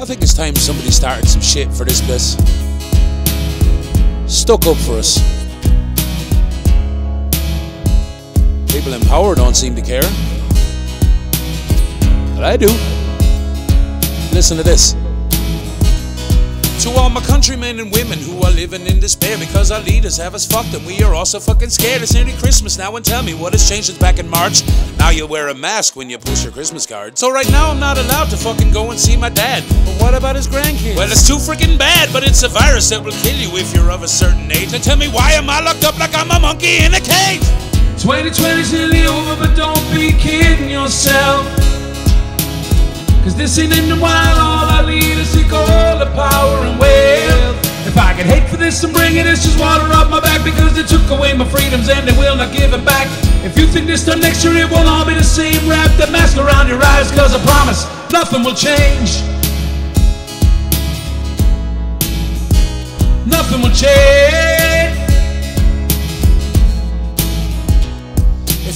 I think it's time somebody started some shit for this place. Stuck up for us. People in power don't seem to care. But I do. Listen to this. To all my countrymen and women who are living in despair because our leaders have us fucked and we are also fucking scared. It's nearly Christmas now and tell me what has changed since back in March. Now you wear a mask when you post your Christmas card. So right now I'm not allowed to fucking go and see my dad. But what about his grandkids? Well, it's too freaking bad, but it's a virus that will kill you if you're of a certain age. And tell me why am I locked up like I'm a monkey in a cage? 2020's nearly over, but don't be kidding yourself. Cause this ain't in the wild, all I need is all the power and wealth. If I get hate for this and bring it, it's just water off my back because they took away my freedoms and they will not give it back. If you think this time next year it will all be the same, wrap the mask around your eyes, cause I promise nothing will change. Nothing will change.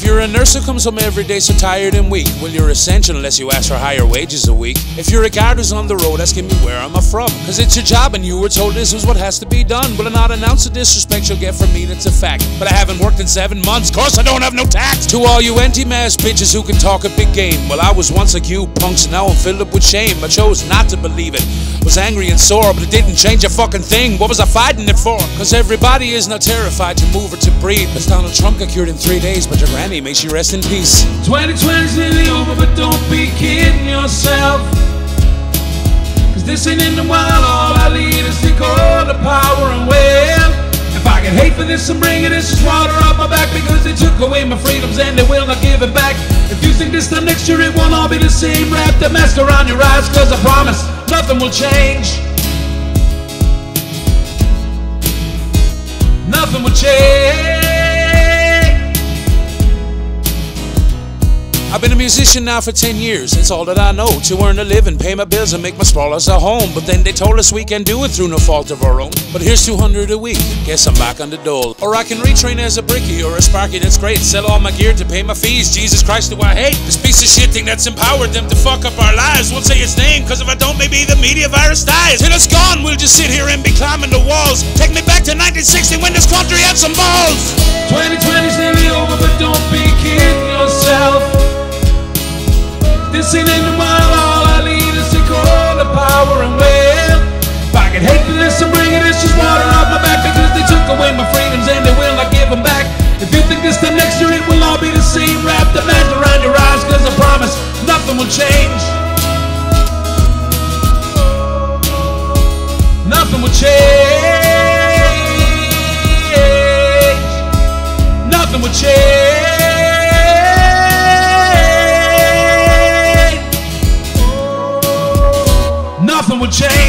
You're a nurse who comes home every day so tired and weak, well, you're essential unless you ask for higher wages a week. If you're a guard who's on the road asking me where am I from, cause it's your job and you were told this is what has to be done. Will I not announce the disrespect you'll get from me? That's a fact. But I haven't worked in seven months, course I don't have no tax. To all you anti-mask bitches who can talk a big game, well, I was once like you punks, and now I'm filled up with shame. I chose not to believe it. Was angry and sore, but it didn't change a fucking thing. What was I fighting it for? Cause everybody is now terrified to move or to breathe. Cause Donald Trump got cured in three days, but your granny makes you rest in peace. 2020's nearly over, but don't be kidding yourself. Cause this ain't in the wild, all I need is seek all the power and wealth. If I get hate for this and bring it, it's just water off my back because they took away my freedoms and they will not give it back. If you think this time next year it won't all be the same, wrap the mask around your eyes cause I promise nothing will change. Nothing will change. Been a musician now for 10 years, it's all that I know. To earn a living, pay my bills, and make my spoilers a home. But then they told us we can do it through no fault of our own. But here's 200 a week, guess I'm back on the dole. Or I can retrain as a brickie or a sparky, that's great. Sell all my gear to pay my fees. Jesus Christ, do I hate this piece of shit thing that's empowered them to fuck up our lives. Won't say its name, cause if I don't, maybe the media virus dies. Till it's gone, we'll just sit here and be climbing the walls. Take me back to 1960 when this country had some balls. 2020's nearly over, but don't change.